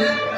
Yeah.